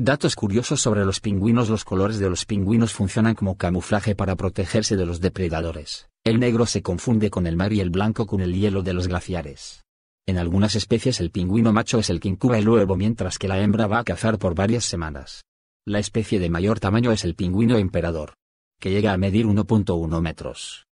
Datos curiosos sobre los pingüinos Los colores de los pingüinos funcionan como camuflaje para protegerse de los depredadores. El negro se confunde con el mar y el blanco con el hielo de los glaciares. En algunas especies el pingüino macho es el que incuba el huevo mientras que la hembra va a cazar por varias semanas. La especie de mayor tamaño es el pingüino emperador, que llega a medir 1.1 metros.